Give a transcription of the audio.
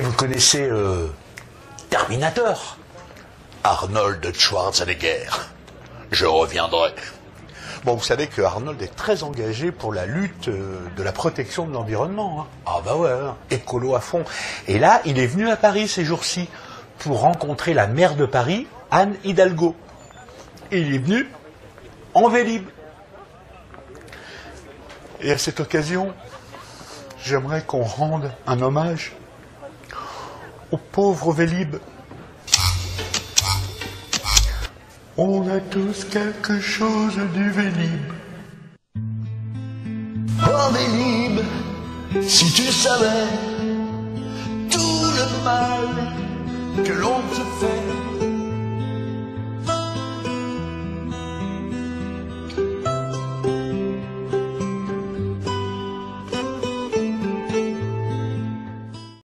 Vous connaissez euh, Terminator Arnold Schwarzenegger. Je reviendrai. Bon, vous savez que Arnold est très engagé pour la lutte euh, de la protection de l'environnement. hein. Ah bah ouais, hein, écolo à fond. Et là, il est venu à Paris ces jours-ci pour rencontrer la maire de Paris, Anne Hidalgo. Et il est venu en Vélib. Et à cette occasion, j'aimerais qu'on rende un hommage au pauvre Vélib. On a tous quelque chose du Vélib. Oh Vélib, si tu savais tout le mal que l'on te fait,